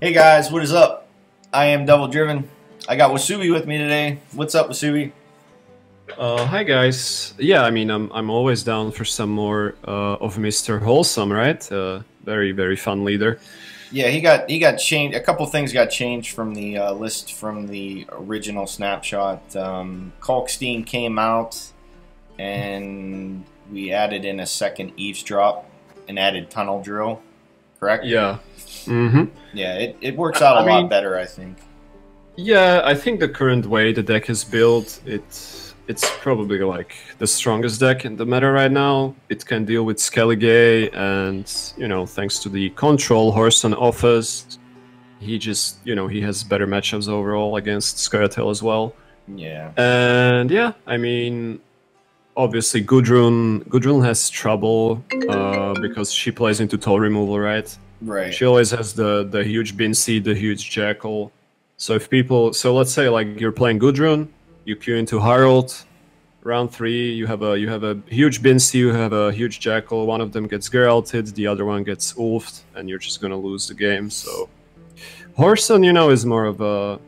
Hey guys, what is up? I am Devil Driven. I got Wasubi with me today. What's up, Wasubi? Uh, hi guys. Yeah, I mean, I'm I'm always down for some more uh, of Mr. Wholesome, right? Uh, very very fun leader. Yeah, he got he got changed. A couple things got changed from the uh, list from the original snapshot. Um, Kalkstein came out, and we added in a second eavesdrop and added tunnel drill. Correct? Yeah. Mm-hmm. Yeah, it, it works out a I lot better, I think. Yeah, I think the current way the deck is built, it it's probably like the strongest deck in the meta right now. It can deal with Skellige, and you know, thanks to the control horse Whoreson offers, he just you know he has better matchups overall against Scoia'tael as well. Yeah. And yeah, I mean, obviously Gudrun Gudrun has trouble uh, because she plays into toll removal, right? Right. She always has the the huge Bincy, the huge Jackal. So if people, so let's say like you're playing Gudrun, you queue into Harald, round three, you have a you have a huge Bincy, you have a huge Jackal. One of them gets Geralted, the other one gets Ulfed, and you're just gonna lose the game. So Whoreson, you know, is more of a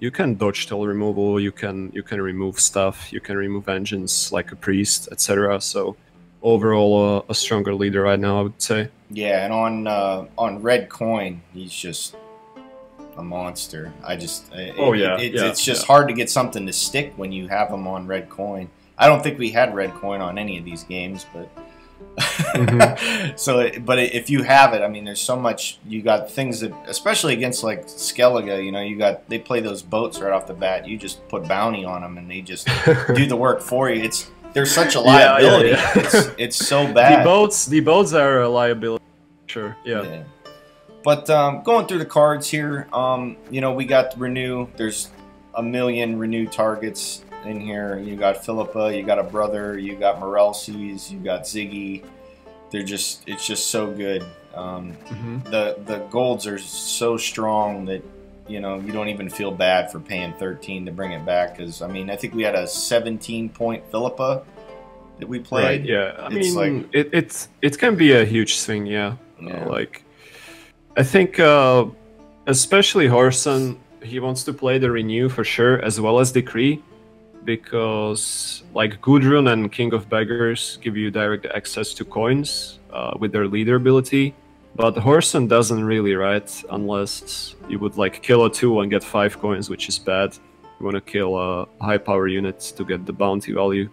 you can dodge toll removal, you can you can remove stuff, you can remove engines like a priest, etc. So overall, uh, a stronger leader right now, I would say. Yeah, and on uh, on Red Coin, he's just a monster. I just it- Oh, it- yeah, it's, yeah, it's just yeah. hard to get something to stick when you have him on Red Coin. I don't think we had Red Coin on any of these games, but Mm-hmm. so but if you have it, I mean, there's so much. You got things that, especially against like Skellige, you know, you got they play those boats right off the bat. You just put bounty on them, and they just do the work for you. It's there's such a Yeah, yeah, liability. yeah. It's it's so the bad. boats the boats are a liability sure yeah, Yeah. But um, going through the cards here, um, you know, we got Renew. There's a million Renew targets in here. You got Philippa, you got a brother, you got Moreelses, you got Ziggy. They're just, it's just so good. Um, Mhm. the the golds are so strong that you know you don't even feel bad for paying 13 to bring it back. Because I mean, I think we had a 17 point Philippa that we played. right yeah. I It's mean like- it, it it can be a huge swing yeah, Uh, like i think uh especially Whoreson he wants to play the renew for sure as well as decree because like gudrun and king of beggars give you direct access to coins uh, with their leader ability. But Whoreson doesn't really right? Unless you would like kill a two and get five coins which is bad. You want to kill a high power unit to get the bounty value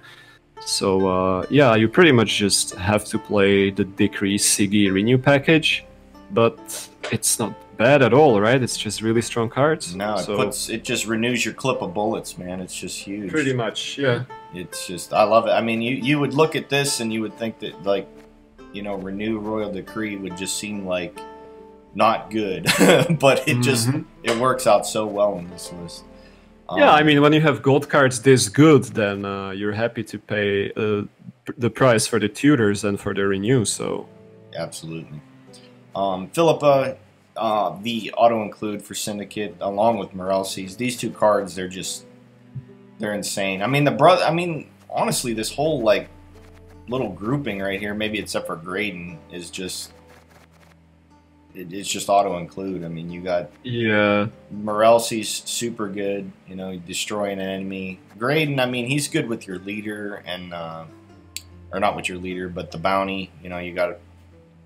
so uh, yeah, you pretty much just have to play the Decrease Siggy Renew package, but it's not bad at all, right? It's just really strong cards. No, it so puts it just renews your clip of bullets, man. It's just huge. pretty much, yeah. It's just I love it. I mean, you you would look at this and you would think that like, you know, renew royal decree would just seem like not good, but it just Mhm. it works out so well in this list. Yeah, I Um, mean, when you have gold cards this good, then uh, you're happy to pay uh, the price for the tutors and for the renew. So absolutely. Um, Philippa, uh, the auto include for Syndicate along with Moreelses. These two cards, they're just they're insane. I mean, the brother. I mean, honestly, this whole like little grouping right here, maybe except for Graydon, is just it, it's just auto include. I mean, you got yeah, Moreelse's super good. You know, destroying an enemy. Graydon, I mean, he's good with your leader and, uh, or not with your leader, but the bounty. You know, you got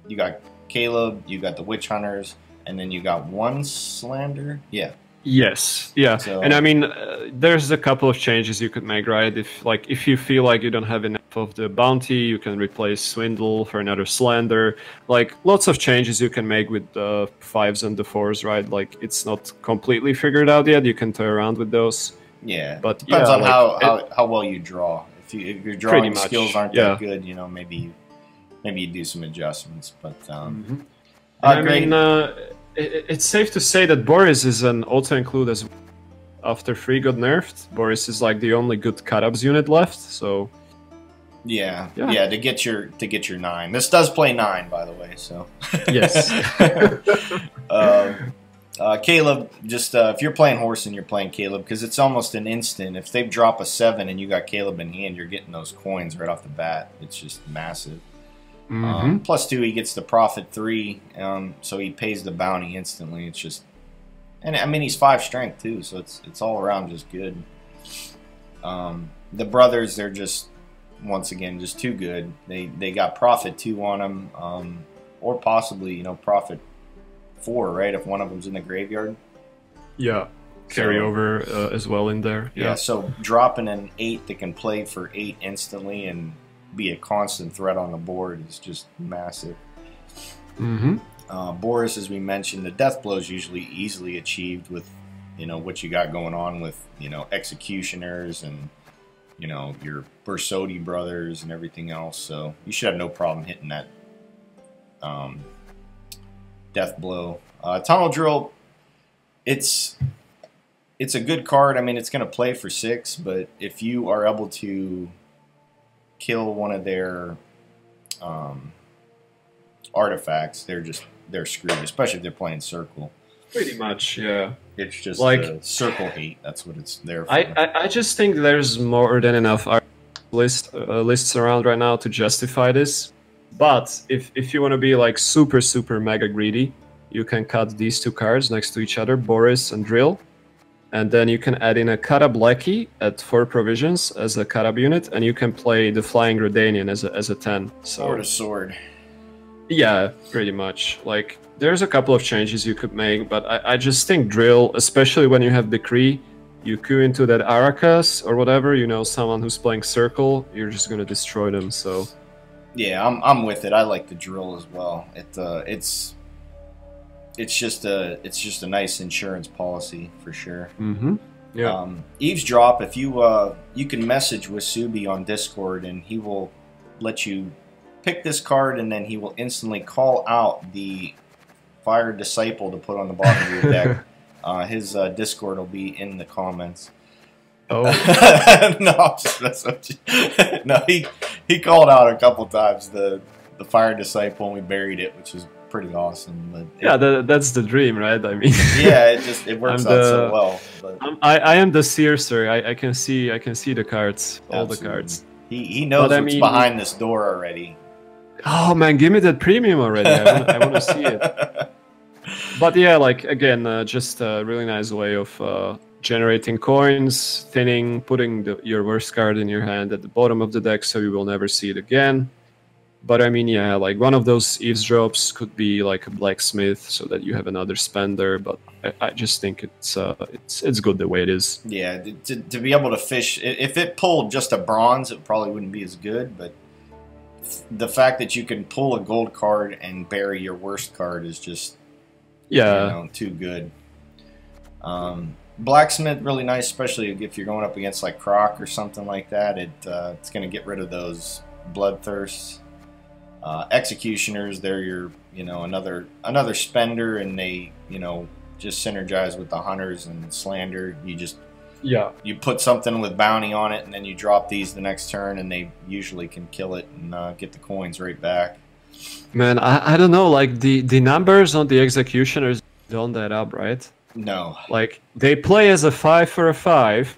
you got Caleb, you got the witch hunters, and then you got one slander. Yeah, Yes, yeah, So- and I mean, uh, there's a couple of changes you could make, right? If like if you feel like you don't have enough of the bounty, you can replace swindle for another slander. Like lots of changes you can make with the fives and the fours, right? Like it's not completely figured out yet. You can toy around with those, yeah. but Depends yeah, on like, how, it- how how well you draw. If you if your drawing much, skills aren't yeah. that good, you know, maybe you, maybe you do some adjustments. But um, Mhm. uh, I mean, uh, it, it's safe to say that Boris is an auto include as well. After three got nerfed, Boris is like the only good cut-ups unit left. So Yeah, yeah, Yeah. to get your to get your nine. This does play nine, by the way. So Yes. um, uh, Caleb, just uh, if you're playing Whoreson you're playing Caleb, because it's almost an instant. If they drop a seven and you got Caleb in hand, you're getting those coins right off the bat. It's just massive. Mhm. Um, plus two, he gets the profit three, um, so he pays the bounty instantly. It's just, and I mean he's five strength too, so it's it's all around just good. Um, the brothers, they're just once again just too good. They they got profit two on them, um, or possibly you know profit four, right? If one of them's in the graveyard. yeah, carry over uh, as well in there. Yeah. Yeah, so dropping an eight that can play for eight instantly and be a constant threat on the board is just massive. Mm-hmm. Uh, Boris, as we mentioned, the death blow is usually easily achieved with, you know, what you got going on with, you know, executioners and, you know, your Borsodi brothers and everything else. So you should have no problem hitting that um, death blow. Uh, Tunnel drill, it's it's a good card. I mean, it's going to play for six, but if you are able to kill one of their um, artifacts, they're just they're screwed, especially if they're playing circle. Pretty much. Yeah. It's just Like- like circle hate. That's what it's there for. I, I, I just think there's more than enough list uh, lists around right now to justify this. But if if you want to be like super super mega greedy, you can cut these two cards next to each other, Boris and Drill, and then you can add in a Cutup Lackey at four provisions as a Kata unit, and you can play the Flying Redanian as a as a ten. So sword of sword. yeah, pretty much. Like, there's a couple of changes you could make, but I, I just think drill, especially when you have decree, you queue into that Arachas or whatever, you know, someone who's playing circle, you're just gonna destroy them. So Yeah, I'm, I'm with it. I like the drill as well. It uh, it's it's just a it's just a nice insurance policy for sure. mm-hmm. yeah, Um, eavesdrop. If you uh, you can message Wasubi on Discord, and he will let you pick this card, and then he will instantly call out the fire disciple to put on the bottom of your deck. Uh, his uh, Discord will be in the comments. oh, no, I'm just messing with you. no, he he called out a couple times the the fire disciple, and we buried it, which is pretty awesome. But it- yeah, that, that's the dream, right? I mean, yeah, it just it works I'm out the- so well. But I'm, I, I am the seer, sir. I, I can see I can see the cards, all the cards. he he knows But I mean- behind this door already. Oh man, give me that premium already. I want to see it. But yeah, like again, uh, just a really nice way of uh, generating coins, thinning, putting the, your worst card in your hand at the bottom of the deck, so you will never see it again. But I mean, yeah, like one of those eavesdrops could be like a blacksmith, so that you have another spender. But I, I just think it's uh, it's it's good the way it is. Yeah, to, to be able to fish, if it pulled just a bronze, it probably wouldn't be as good. But the fact that you can pull a gold card and bury your worst card is just Yeah, you know, too good. Um, blacksmith really nice, especially if you're going up against like Crach or something like that. It uh, it's going to get rid of those bloodthirsts. Uh, executioners, they're your you know another another spender, and they you know just synergize with the hunters and slander. You just yeah. you put something with bounty on it, and then you drop these the next turn, and they usually can kill it and uh, get the coins right back. Man, I, I don't know. Like the the numbers on the executioners don't add up, right? No, Like they play as a five for a five,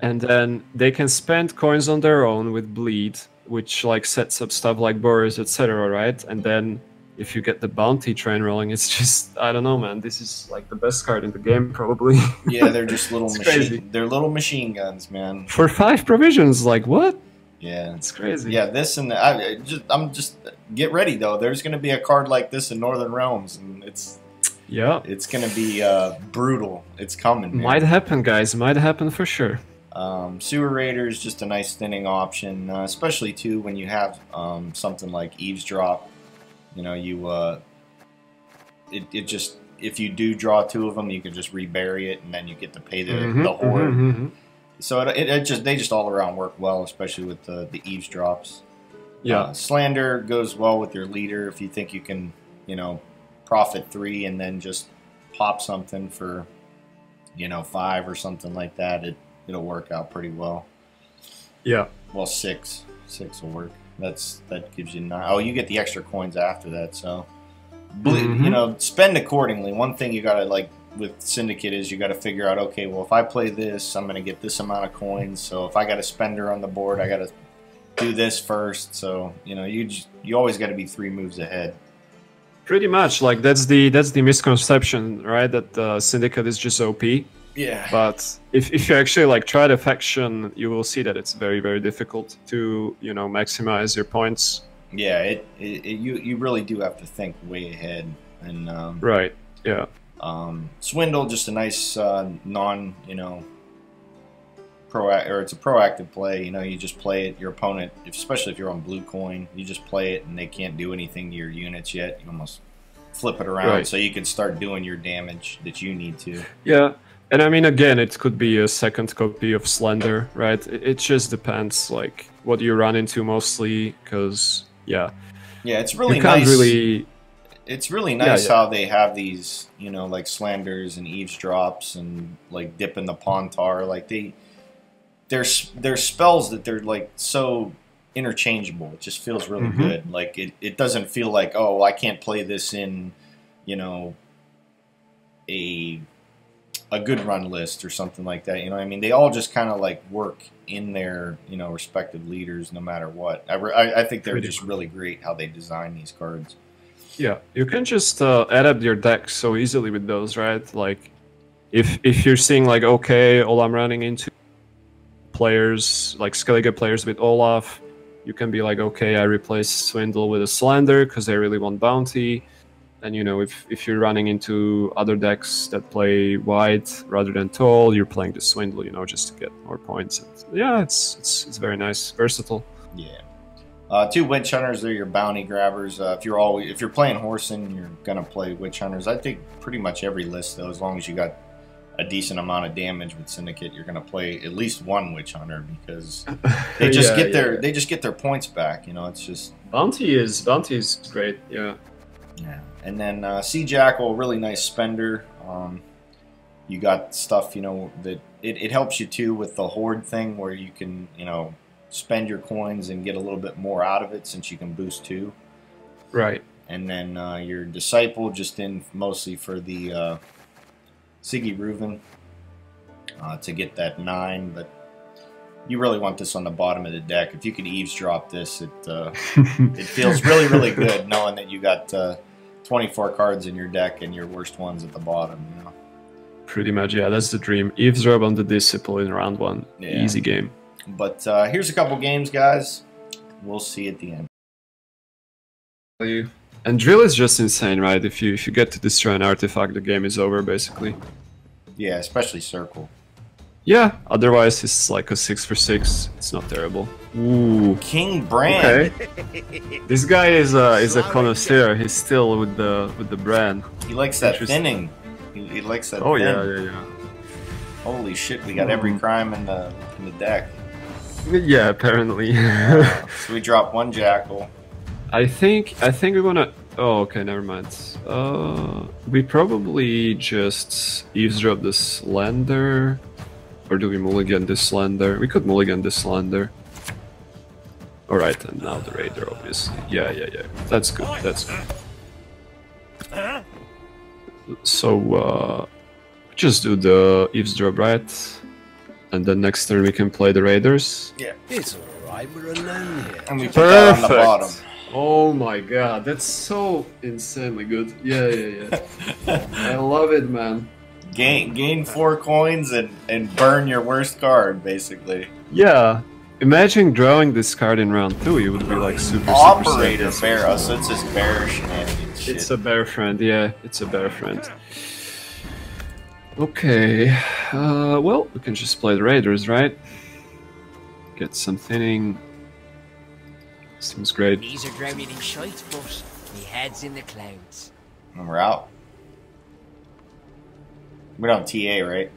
and then they can spend coins on their own with bleed, which like sets up stuff like Boris, etc. Right? And then if you get the bounty train rolling, it's just I don't know, man. This is like the best card in the game, probably. yeah, they're just little machine. crazy. They're little machine guns, man. for five provisions, like what? Yeah. It's crazy. Yeah, this and I I just I'm just get ready though. There's going to be a card like this in Northern Realms, and it's Yeah. it's going to be uh, brutal. It's coming. Man. Might happen, guys. Might happen for sure. Um, Sewer Raider is just a nice thinning option, uh, especially too when you have um, something like Eavesdrop. You know, you uh, it it just if you do draw two of them, you can just rebury it, and then you get to pay the, Mhm, the horde. mhm, mhm. So it, it, it just they just all around work well, especially with the the Eavesdrops. Yeah. Uh, slander goes well with your leader if you think you can, you know, profit three and then just pop something for, you know, five or something like that. It it'll work out pretty well. yeah. Well, six, six will work. That's that gives you nine. Oh, you get the extra coins after that. So, Mhm. you know, spend accordingly. One thing you gotta like with syndicate is you got to figure out. Okay, well, if I play this, I'm gonna get this amount of coins. So if I got a spender on the board, I gotta do this first. So you know, you just, you always got to be three moves ahead. Pretty much, like that's the that's the misconception, right? That uh, Syndicate is just OP. Yeah. But if, if you actually like try the faction, you will see that it's very very difficult to you know maximize your points. Yeah, it, it, it you you really do have to think way ahead and um, Right. Yeah. Um, swindle just a nice uh, non you know pro or it's a proactive play. You know, you just play it. Your opponent, especially if you're on blue coin, you just play it and they can't do anything to your units yet. You almost flip it around Right. so you can start doing your damage that you need to. Yeah, and I mean, again, it could be a second copy of Slander, right? It, it just depends, like what you run into mostly, because yeah, Yeah, it's really you can't nice. really. It's really nice yeah. how they have these, you know, like slanders and eavesdrops and like dipping the pontar. Like they, there's there's spells that they're like so interchangeable. It just feels really Mhm. good. Like it, it doesn't feel like oh I can't play this in, you know, a a Gudrun list or something like that. You know, what I mean, they all just kind of like work in their you know respective leaders no matter what. I, re- I, I think they're just really great how they design these cards. Yeah, you can just uh, adapt your deck so easily with those, right? Like, if if you're seeing like, okay, all I'm running into players like Skellige players with Olaf, you can be like, okay, I replace Swindle with a Slander because they really want bounty. And you know, if if you're running into other decks that play wide rather than tall, you're playing the Swindle, you know, just to get more points. And yeah, it's it's it's very nice, versatile. Yeah. Uh, two witch hunters, they're your bounty grabbers. Uh, if you're always if you're playing Whoreson, you're gonna play witch hunters. I think pretty much every list though, as long as you got a decent amount of damage with Syndicate, you're gonna play at least one witch hunter because they just Yeah, get yeah, their yeah. they just get their points back. You know, it's just bounty is bounty is great. Yeah. yeah. And then uh, Sea Jackal, really nice spender. Um, you got stuff, you know, that it, it helps you too with the horde thing where you can, you know, spend your coins and get a little bit more out of it since you can boost two. Right. and then uh, your disciple just in mostly for the uh, Siggy Reuven uh, to get that nine, but you really want this on the bottom of the deck. If you could eavesdrop this, it uh, it feels really really good knowing that you got uh, 24 cards in your deck and your worst ones at the bottom. You know, Pretty much, yeah, that's the dream. Eavesdrop on the Disciple in round one. Yeah. Easy game. But uh, here's a couple games, guys. We'll see at the end. And drill is just insane, right? If you if you get to destroy an artifact, the game is over basically. Yeah, especially circle. Yeah. Otherwise, it's like a six for six. It's not terrible. Ooh. King Bran. Okay. This guy is a is a connoisseur. He's still with the with the brand. He likes that thinning. He, he likes that. Oh thin. yeah, yeah, yeah. Holy shit, we got every Mhm. crime in the in the deck. Yeah, apparently. So we drop one jackal. I think I think we wanna. Oh, okay, never mind. Uh, we probably just eavesdrop the slander, or do we mulligan this slander? We could mulligan this slander. All right, and now the raider, obviously. Yeah, yeah, yeah. That's good. That's good. So uh, just do the eavesdrop, right? And then next turn we can play the raiders. Yeah. It's alright, we're alone here. And we put that on the bottom. Oh my god, that's so insanely good. Yeah, yeah, yeah. I love it, man. gain gain four coins and, and burn your worst card, basically. Yeah. Imagine drawing this card in round two, you would be like super, super Operator sad. bear. Oh, so it's this bear shenanigans. It's a bear friend, yeah, it's a bear friend. Okay, uh, well, we can just play the Raiders, right? Get some thinning. Seems great. Knees are drowning in shite, but my head's in the clouds. and we're out. We don't TA, right?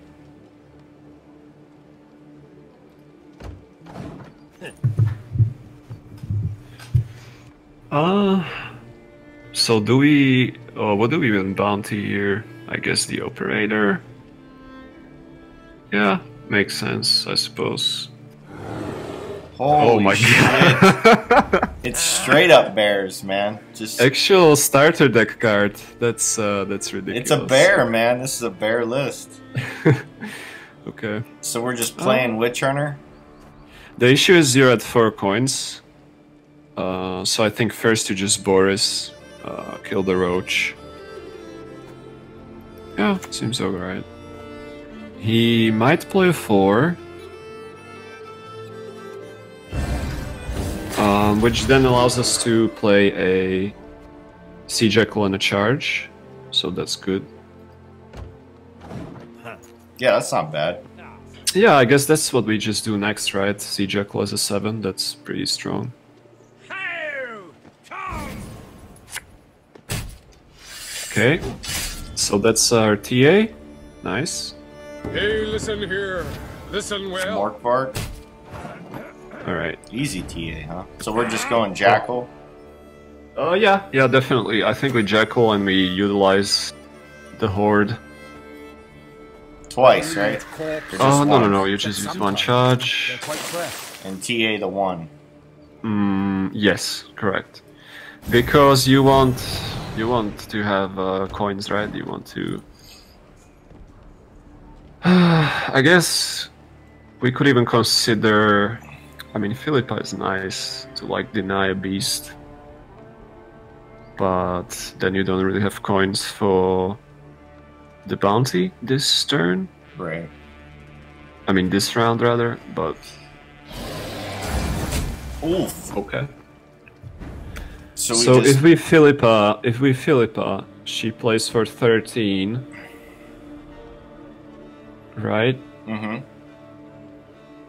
Uh, so do we? Oh, what do we even bounty here? I guess the operator. Yeah, makes sense, I suppose. Holy oh my shit. god! It's straight up bears, man. Just Actual starter deck card. That's uh, that's ridiculous. it's a bear, man. This is a bear list. okay. So we're just Oh. playing Witch Hunter. The issue is you're at four coins. Uh, so I think first you just Boris, uh, kill the roach. Yeah, seems alright. He might play a four. Um, which then allows us to play a Sea Jackal and a charge. So that's good. Yeah, that's not bad. Yeah, I guess that's what we just do next, right? Sea Jackal as a 7, that's pretty strong. Okay, so that's our TA. Nice. Hey, listen here. Listen well. Mork Bark. Alright. Easy TA, huh? So we're just going Jackal. Oh, yeah. Yeah, definitely. I think we Jackal and we utilize the Horde. Twice, right? Cork. Or just Oh, no, no, no, you just use one charge. They're quite fresh. And TA the one. Mm, yes, correct. Because you want you want to have uh, coins, right? You want to. I guess we could even consider. I mean, Philippa is nice to like deny a beast, but then you don't really have coins for the bounty this turn. Right. I mean, this round rather, but Oof. okay. So we So just if we Philippa, if we Philippa, she plays for 13. Right? hmm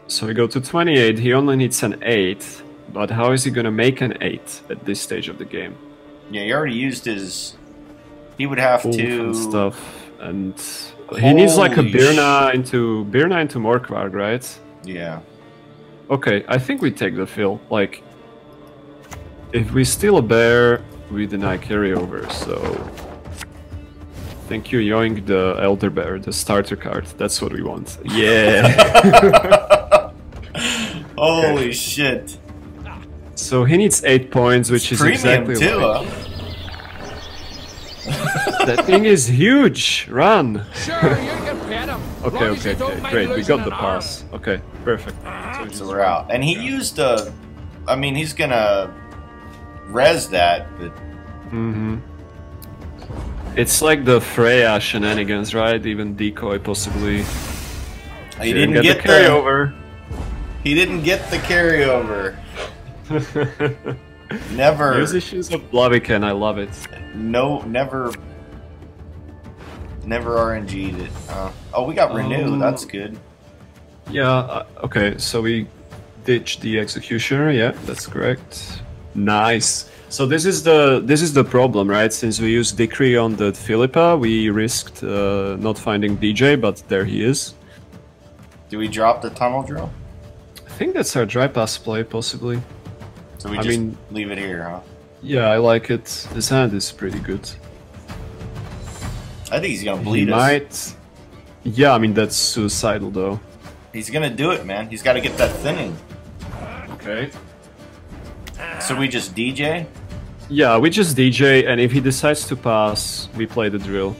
So we go to 28. He only needs an 8. But how is he gonna make an 8 at this stage of the game? Yeah, he already used his. He would have Wolf to. and stuff. And he needs like a Holy Birna into Birna into Morkvarg, right? Yeah. Okay, I think we take the fill. Like, if we steal a bear, we deny carryover, so. Thank you, Yoink the Elder Bear, the starter card. That's what we want. Yeah! Holy shit. so he needs 8 points, which is exactly too, like- huh? That thing is huge! Run! Sure, you can pet him. Okay, okay, okay. Great, we got the an arm. pass. Okay, perfect. So we So just- we're out. And he used a. I mean, he's gonna res that, but Mm-hmm. It's like the Freya shenanigans, right? Even decoy, possibly. he didn't get, get the carryover. He didn't get the carryover. Never. Musicians of Blaviken, I love it. No, never. Never RNG'd it. Uh, oh, we got renew. Oh. That's good. Yeah, uh, okay, so we ditched the executioner, yeah, that's correct. Nice. So this is the this is the problem, right? Since we used decree on the Philippa, we risked uh, not finding DJ, but there he is. Do we drop the tunnel drill? I think that's our dry pass play, possibly. So we I just mean- leave it here, huh? Yeah, I like it. His hand is pretty good. I think he's gonna He bleed us. might. Yeah, I mean that's suicidal though. He's gonna do it, man. He's got to get that thinning. Okay. So we just DJ. Yeah, we just DJ, and if he decides to pass, we play the drill.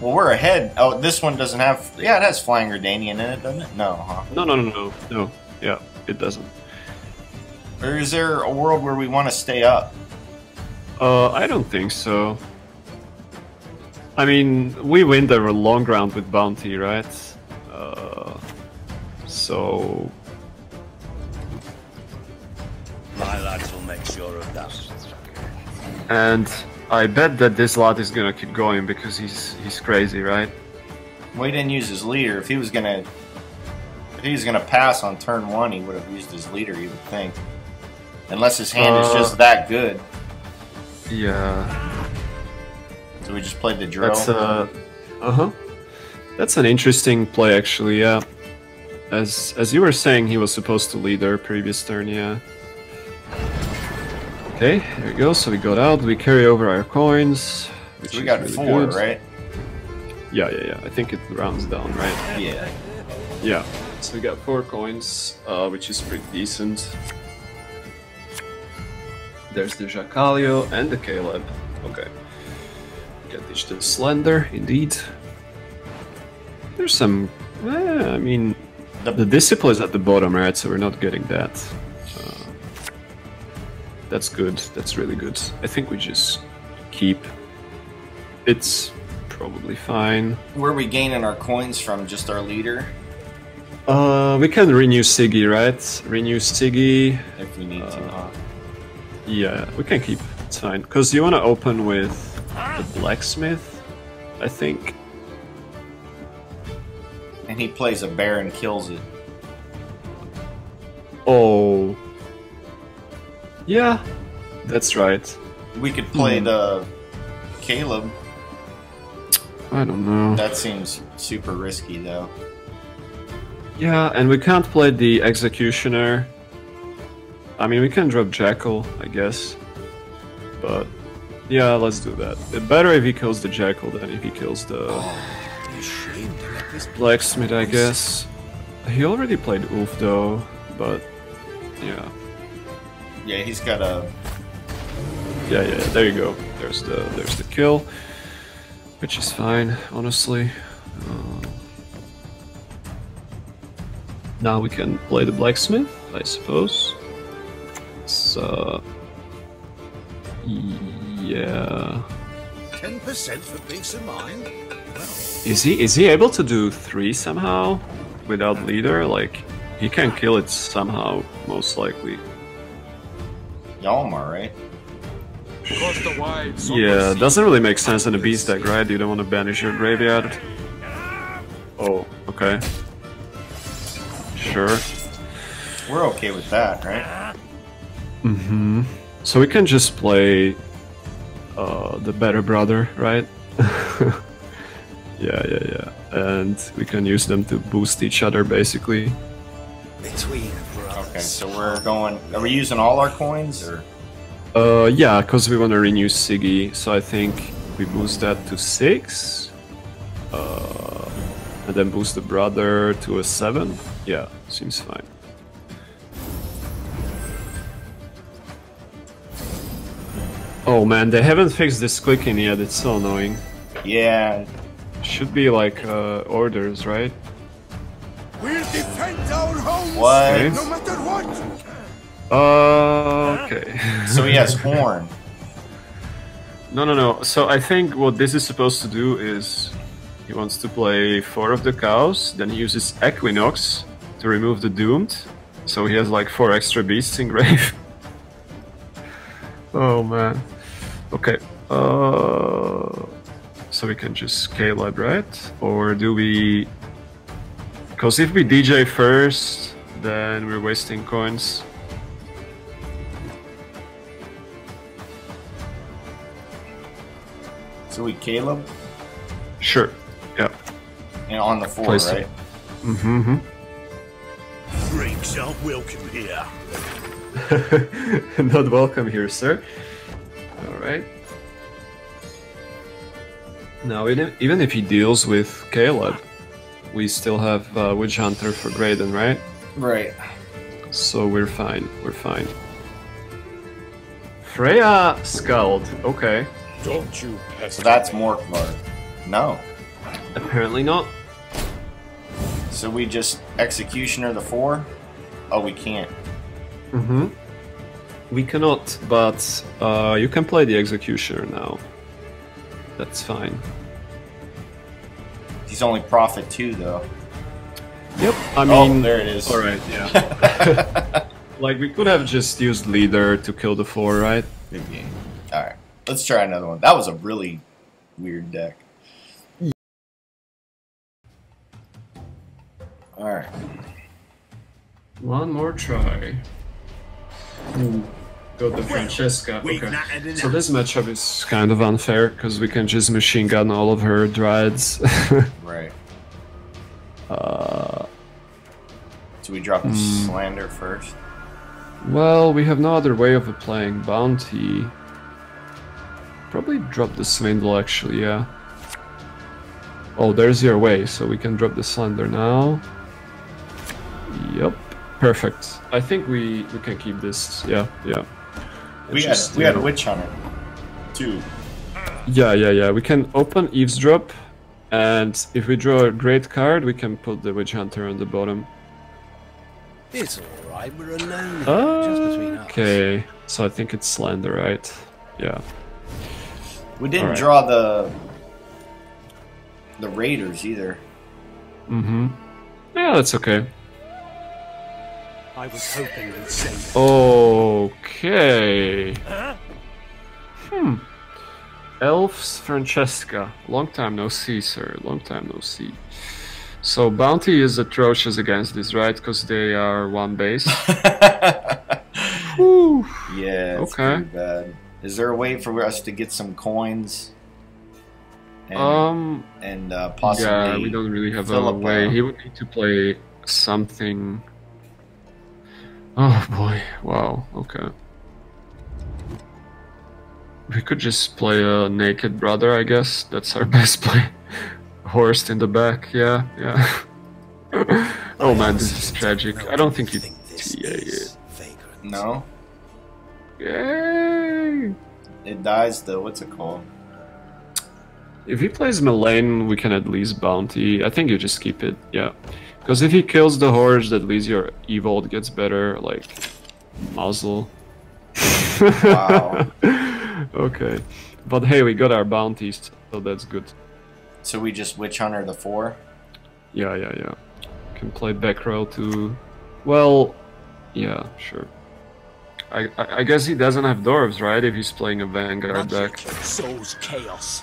Well, we're ahead. Oh, this one doesn't have. Yeah, it has Flying Redanian in it, doesn't it? No, huh? No, no, no, no, no. Yeah, it doesn't. Or is there a world where we want to stay up? Uh, I don't think so. I mean, we win the long round with bounty, right? Uh, so My lads will make sure of that. and I bet that this lot is gonna keep going because he's he's crazy, right? Well, he didn't use his leader. If he was gonna, if he was gonna pass on turn one, he would have used his leader. You would think, unless his hand is Uh, just that good. Yeah, So we just played the drill. that's uh, uh huh. That's an interesting play, actually. Yeah, as as you were saying, he was supposed to lead our previous turn. Yeah. Okay, there we go. So we got out. We carry over our coins. Which So we got really four, good. right? Yeah, yeah, yeah. I think it rounds down, right? Yeah. Yeah. So we got four coins, uh, which is pretty decent. There's the Jacalio and the Caleb. Okay. Get to Slander, indeed. There's some. eh, I mean, The disciple is at the bottom, right? So we're not getting that. Uh, that's good. That's really good. I think we just keep. It's probably fine. Where are we gaining our coins from? Just our leader, Uh, we can renew Siggy, right? Renew Siggy. if we need to. Huh? Yeah, we can keep. It's fine. Cause you wanna open with the blacksmith, I think. And he plays a bear and kills it. Oh. Yeah, that's right. We could play Hmm. the Caleb. I don't know. That seems super risky though. Yeah, and we can't play the executioner. I mean, we can drop Jackal, I guess. But yeah, let's do that. It better if he kills the Jackal than if he kills the Be ashamed to this blacksmith, I guess. He already played Wolf though, but yeah. Yeah, he's got a. Yeah, yeah, there you go. There's the there's the kill, which is fine, honestly. Um, now we can play the blacksmith, I suppose. So, yeah. 10% for peace of mind? Well, Is he is he able to do three somehow without leader? Like he can kill it somehow, most likely. Hjalmar, right? Across the Yeah, doesn't really make sense in a beast deck, right? You don't want to banish your graveyard. Oh, okay. Sure. We're okay with that, right? Mm-hmm. So we can just play uh, the better brother, right? yeah, yeah, yeah. And we can use them to boost each other, basically. between brothers. Okay, so we're going. Are we using all our coins or? Uh, yeah, because we want to renew Siggy, so I think we boost that to six, uh, and then boost the brother to a seven. Yeah, seems fine. Oh man, they haven't fixed this clicking yet. It's so annoying. Yeah, Should be like uh, orders, right? What? Okay. no matter what. Uh, okay. so he has horn. No, no, no. So I think what this is supposed to do is he wants to play four of the cows, then he uses Equinox to remove the Doomed. So he has like four extra beasts in grave. oh man. Okay. Uh, so we can just Caleb, right? Or do we? Because if we DJ first, then we're wasting coins. So we Caleb Sure. Yeah. and on the four, Place right? Mm-hmm. Freaks aren't welcome here. Not welcome here, sir. Alright. Now, even even if he deals with Caleb, we still have uh, Witch Hunter for Graydon, right? Right. So we're fine. We're fine. Freya Scald. Okay. Don't you pester So that's me. Morkvarg. No. Apparently not. So we just executioner the four. Oh, we can't. Mm-hmm. We cannot, but uh, you can play the Executioner now. That's fine. He's only profit two though. Yep. I oh, mean, there it is. All right, yeah. like we could have just used leader to kill the four, right? Good game. All right, let's try another one. That was a really weird deck. All right. One more try. Hmm. Go to Francesca. We've nattered enough. So this matchup is kind of unfair because we can just machine gun all of her druids. Right. uh, So we drop the Hmm. slander first. well, we have no other way of applying bounty. Probably drop the swindle actually, yeah. Oh, there's your way, so we can drop the slander now. Yep, perfect. I think we we can keep this. Yeah, yeah. We had Just, we had uh, witch hunter. Two. Yeah, yeah, yeah. We can open eavesdrop, and if we draw a great card, we can put the witch hunter on the bottom. It's all right. We're alone. here, just between us. Okay, so I think it's Slander, right? Yeah. We didn't Alright. draw the the Raiders either. Mm-hmm. Yeah, that's okay. I was hoping you'd say Okay. Hmm. Elves Francesca. Long time no see, sir. Long time no see. So bounty is atrocious against this, right? Because they are one base. Whew. Yeah, it's Okay. bad. Is there a way for us to get some coins? And, Um. and uh, possibly. Yeah, we don't really have a Philippa. way. He would need to play something. Oh boy! Wow. Okay. We could just play a naked brother, I guess. That's our best play. Horst in the back. Yeah, yeah. oh man, this is tragic. I don't think he. this Yeah. No, Yay! it dies though. What's it called? If he plays Malena, we can at least bounty. I think you just keep it, yeah. Because if he kills the horse, at least your evolt gets better, like muzzle. Wow. okay. But hey, we got our bounties, so that's good. So we just witch hunter the four. Yeah, yeah, yeah. Can play back row too. Well, yeah, sure. I, I I guess he doesn't have dwarves, right? If he's playing a vanguard deck. Soul's chaos.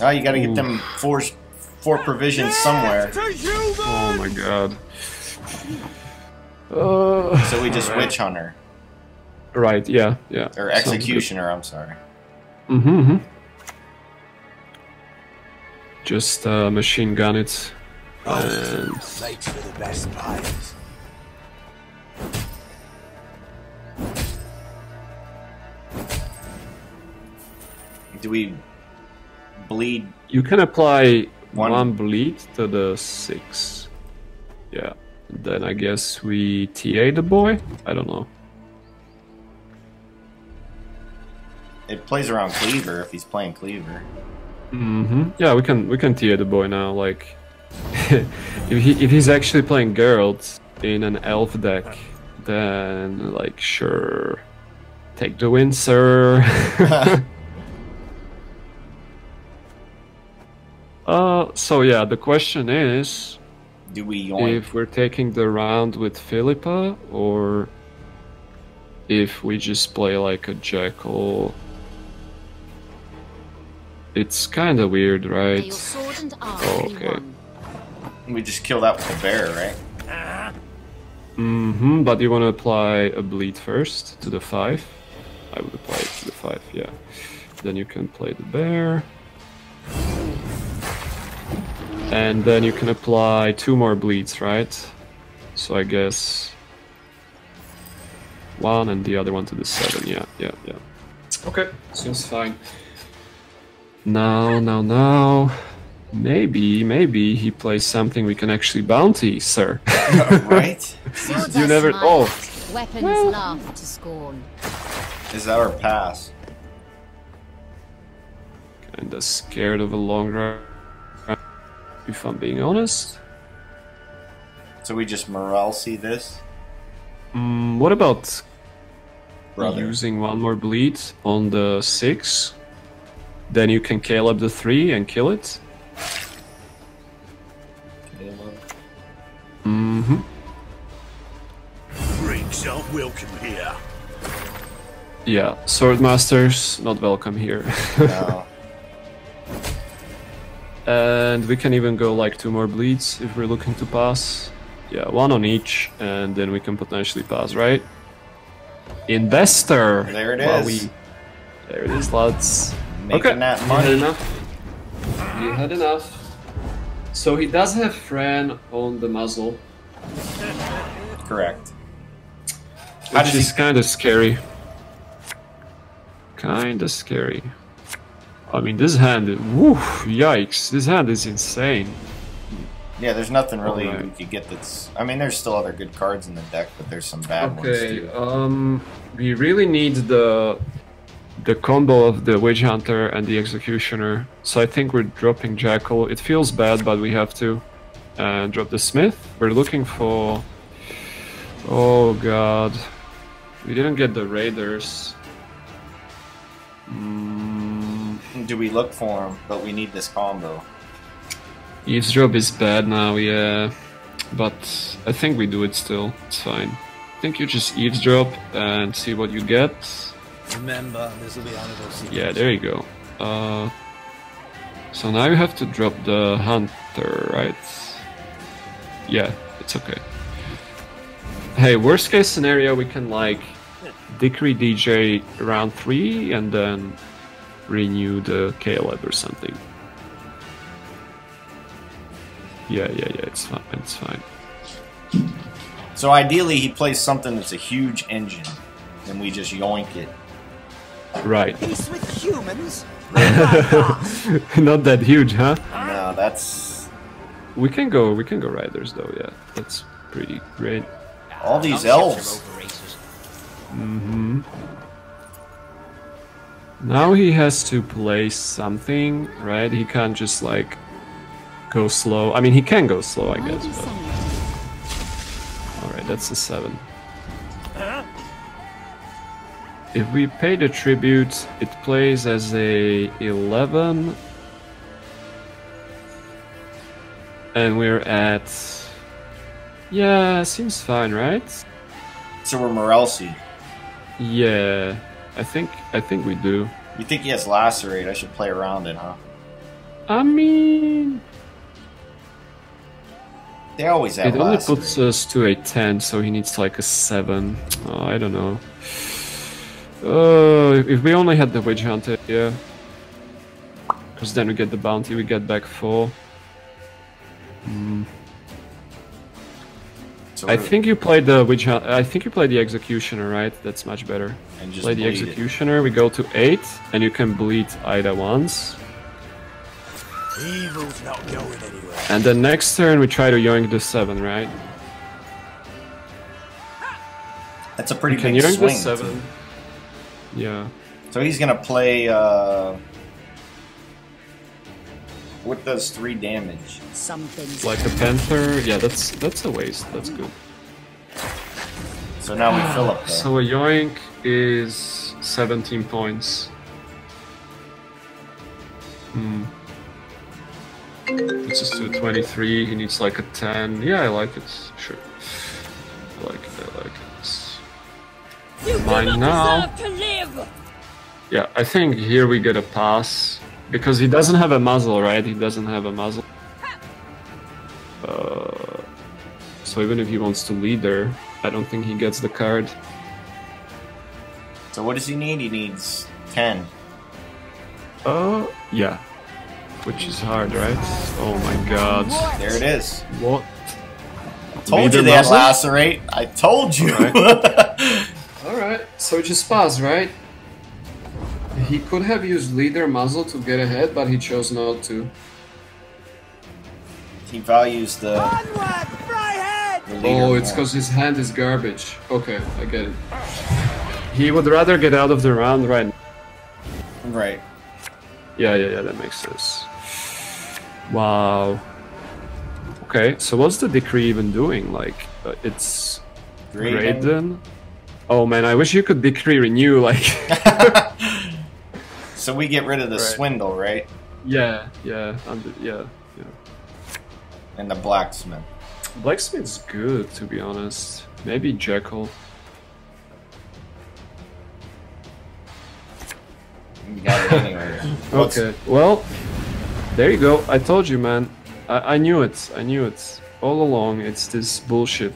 Oh, you got to get them four four provisions somewhere. Oh my god. Uh, So we just witch hunter right, yeah, yeah. or executioner. I'm sorry. Mm-hmm. Just uh, machine gun it. And Late for the best players. Do we bleed? you can apply One- one, bleed to the six. Yeah. Then I guess we TA the boy? I don't know. It plays around cleaver if he's playing cleaver. Mm-hmm. Yeah, we can we can TA the boy now. Like, if he if he's actually playing Geralt in an elf deck, then like sure, take the win, sir. uh, so yeah, the question is Do we yoink? if we're taking the round with Philippa or if we just play like a jackal. It's kind of weird, right? your sword and arm Oh, okay. We just kill that with the bear, right? Mm-hmm, but you want to apply a bleed first to the 5? I would apply it to the 5, yeah. Then you can play the bear. And then you can apply two more bleeds, right? So I guess one and the other one to the 7, yeah, yeah, yeah. Okay, seems fine. Now, now, now. Maybe, maybe he plays something we can actually bounty, sir. right? You never- oh. Weapons laugh to scorn. Is that our pass? Kinda scared of a long run, if I'm being honest. So we just Moreelse this, Mm, what about brother? using one more bleed on the 6? Then you can Caleb the 3 and kill it? Mm-hmm. Freaks aren't welcome here. Yeah, Swordmasters, not welcome here. No. And we can even go like two more bleeds if we're looking to pass. Yeah, one on each, and then we can potentially pass, right? Investor! There it is. we- There it is, lads. Making that He had enough. He had enough. So he does have Fran on the muzzle, Correct. Which is he? kind of scary. Kind of scary. I mean, this hand, woo, yikes! This hand is insane. Yeah, there's nothing really Alright. we could get that's. I mean, there's still other good cards in the deck, but there's some bad ones Okay, too. um, we really need the the combo of the Witch Hunter and the Executioner. So I think we're dropping Jackal. It feels bad, but we have to. And drop the Smith. We're looking for Oh god. We didn't get the raiders. Mm, Do we look for him? But we need this combo. eavesdrop is bad now, yeah. But I think we do it still. It's fine. I think you just eavesdrop and see what you get. Remember, this will be honorable secret. Yeah, there you go. Uh, so now you have to drop the hunter, right? Yeah, it's okay. Hey, worst case scenario, we can like decree DJ round three and then renew the Caleb or something. Yeah, yeah, yeah. It's fine. It's fine. So ideally, he plays something that's a huge engine, and we just yoink it. Right. Peace with humans? Not that huge, huh? No, that's We can go. We can go riders though. Yeah, that's pretty great. all these Longships are elves. overrated. Mm-hmm. Now he has to play something, right? He can't just like go slow. I mean, he can go slow, I guess. But... All right, that's a seven. If we pay the tribute, it plays as a eleven, and we're at. Yeah, seems fine, right? So we're Moreelse. Yeah, I think I think we do. You think he has lacerate? I should play around it, huh? I mean, They always have it only lacerate. puts us to a 10, so he needs like a 7. Oh, I don't know. Uh, if we only had the Witch Hunter, yeah. Because then we get the bounty, we get back 4. Hmm. So I think you played the Witch Hunter. I think you played the Executioner, right? That's much better. and just Play the bleed it. Executioner, we go to 8, and you can bleed Ida once. Evil's not going anywhere. And the next turn, we try to yoink the 7, right? That's a pretty Can big yoink the swing. 7. Yeah. So he's gonna play. uh... What does three damage? Some things. Like a panther, yeah, that's that's a waste. That's good. So now we fill up. The... So a yoink is 17 points. Hmm. It's just to 23. He needs like a 10. Yeah, I like it. Sure. I like it. I like it. Mine now. Yeah, I think here we get a pass because he doesn't have a muzzle, right? He doesn't have a muzzle. Uh, so even if he wants to lead there, I don't think he gets the card. So what does he need? He needs ten. Uh, yeah. Which is hard, right? Oh my god. There it is. What? I Told Leader you they had lacerate. I told you. Alright, so just pass, right? He could have used leader muzzle to get ahead, but he chose not to. he values the. Onward, Fryhead! the Oh, it's because his hand is garbage. Okay, I get it. He would rather get out of the round right Right. Yeah, yeah, yeah, that makes sense. Wow. Okay, so what's the decree even doing? Like, uh, it's Graden. Graden? Oh man, I wish you could decree renew, like... So we get rid of the Right. swindle, right? yeah, yeah, under, yeah, yeah. And the blacksmith. Blacksmith's good, to be honest. Maybe Jekyll. You got it anyway. Okay, well, there you go. I told you, man. I, I knew it. I knew it. All along, it's this bullshit.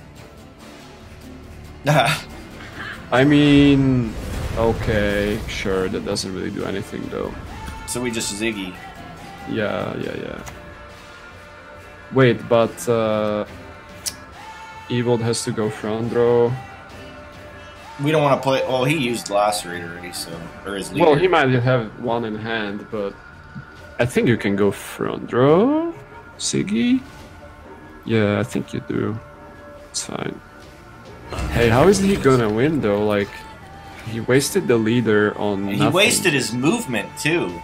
I mean, okay, sure, that doesn't really do anything though. so we just ziggy. Yeah, yeah, yeah. Wait, but uh, Evil has to go front row. We don't want to play. Well, he used lacerate already, so or his leader. Well, he might have one in hand, but I think you can go front row. Siggy? Yeah, I think you do. It's fine. Hey, how is he gonna win though? Like, he wasted the leader on. And he nothing. wasted his movement too.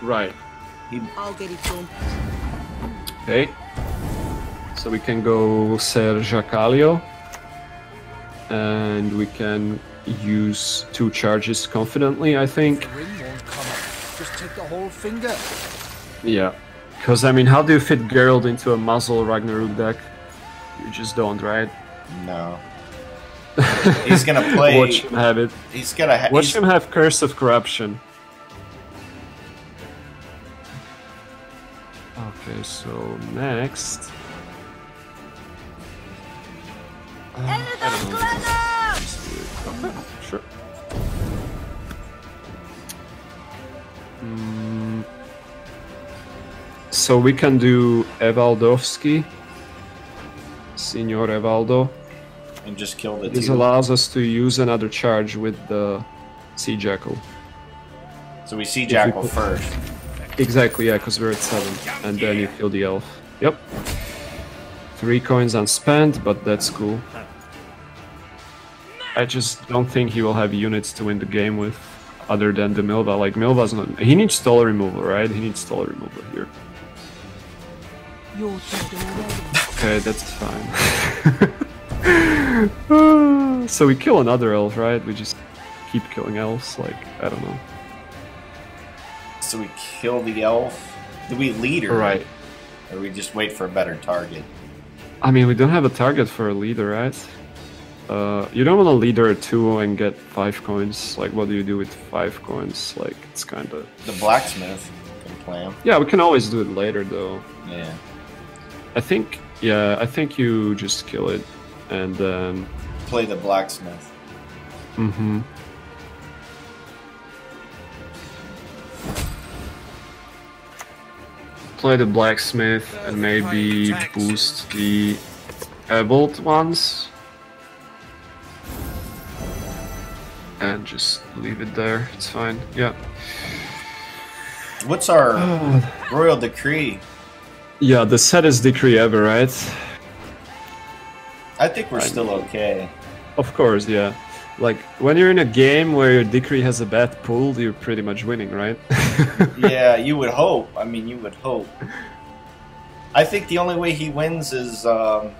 Right. I'll get it done. Okay. So we can go Ser Jacalio. and we can use two charges confidently. I think. The ring won't come up. Just take the whole finger. Yeah, because I mean, how do you fit Geralt into a muzzle Ragnarok deck? You just don't, right? No. He's gonna play. Watch him have it. He's gonna. Ha- Watch he's- him have Curse of Corruption. Okay, so next. Uh, I don't know. Just do it. Okay, sure. Mm, so we can do Evaldovsky, Signor Evaldo. And just kill the This two. allows us to use another charge with the Sea Jackal. So we see we Jackal put- first. Exactly, yeah, because we're at 7. And then you kill the elf. Yep. Three coins unspent, but that's cool. I just don't think he will have units to win the game with other than the Milva. Like, Milva's not. He needs stall removal, right? He needs stall removal here. You're dead already. Okay, that's fine. so we kill another elf, right? We just keep killing elves. Like, I don't know. So we kill the elf. Do we lead her? Right. Or we just wait for a better target? I mean, we don't have a target for a leader, right? Uh, you don't want to leader two and get five coins. Like, what do you do with five coins? Like, it's kind of. The blacksmith can play him. Yeah, we can always do it later, though. Yeah. I think, yeah, I think you just kill it, and then. Play the blacksmith. Mm-hmm. Play the blacksmith and maybe boost the Evolt ones. And just leave it there. It's fine. Yeah. What's our royal decree? Yeah, the saddest decree ever, right? I think we're still okay. Of course, yeah. Like when you're in a game where your decree has a bad pull, you're pretty much winning, right? yeah, you would hope. I mean, you would hope. I think the only way he wins is um,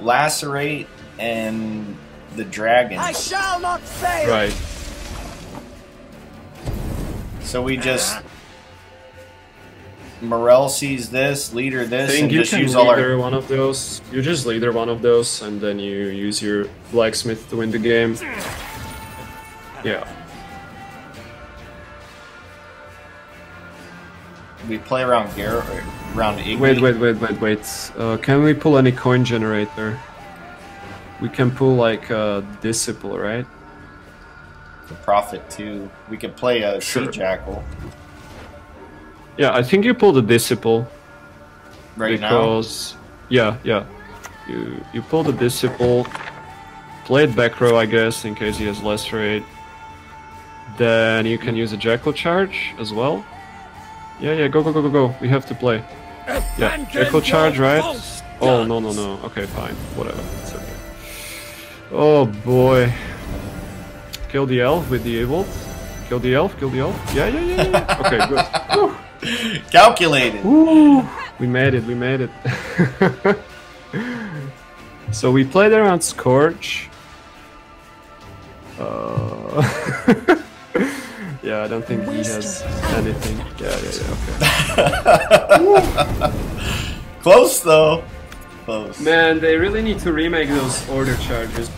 lacerate and the dragon. I shall not fail. right. So we just Morel sees this, leader I this, think and you just can use all leader our. one of those. You just leader one of those, and then you use your blacksmith to win the game. Yeah. We play around Garrett, around Iggy. Wait, wait, wait, wait, wait. Uh, can we pull any coin generator? We can pull like a disciple, right? The prophet too. We could play a sea jackal Yeah, I think you pull the disciple right now. because yeah, yeah. You you pull the disciple, play it back row, I guess, in case he has lacerate. Then you can use a jackal charge as well. Yeah, yeah, go, go, go, go, go. We have to play. Yeah, jackal charge, right? Oh no, no, no. Okay, fine, whatever. It's okay. Oh boy. Kill the elf with the evil. Kill the elf. Kill the elf. Yeah, yeah, yeah. yeah. okay, good. Whew. Calculated. Woo! We made it, we made it. so we played around Scorch. Uh... yeah, I don't think he has anything. Yeah, yeah, yeah, okay. Close though. Close. Man, they really need to remake those order charges.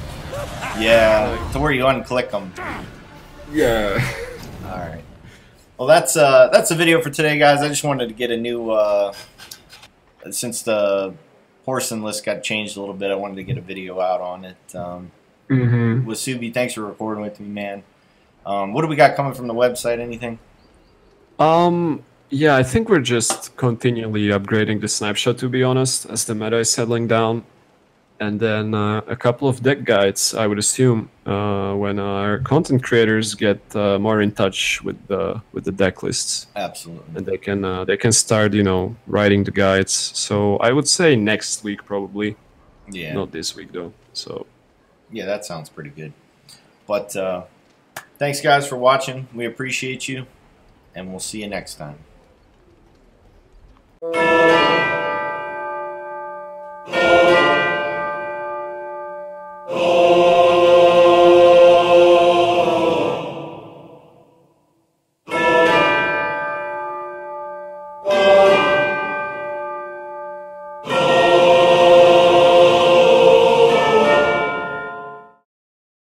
Yeah, to where you unclick them. Yeah. All right. Well, that's uh that's the video for today, guys. I just wanted to get a new uh since the Whoreson list got changed a little bit. I wanted to get a video out on it. Um, Mm-hmm. Wasubi, thanks for recording with me, man. Um, what do we got coming from the website? Anything? Um, yeah, I think we're just continually upgrading the snapshot, to be honest, as the meta is settling down. And then uh, a couple of deck guides, I would assume, uh, when our content creators get uh, more in touch with the with the deck lists, Absolutely. and they can uh, they can start, you know, writing the guides. So I would say next week probably, Yeah. not this week though. So Yeah, that sounds pretty good. But uh, thanks, guys, for watching. We appreciate you, and we'll see you next time.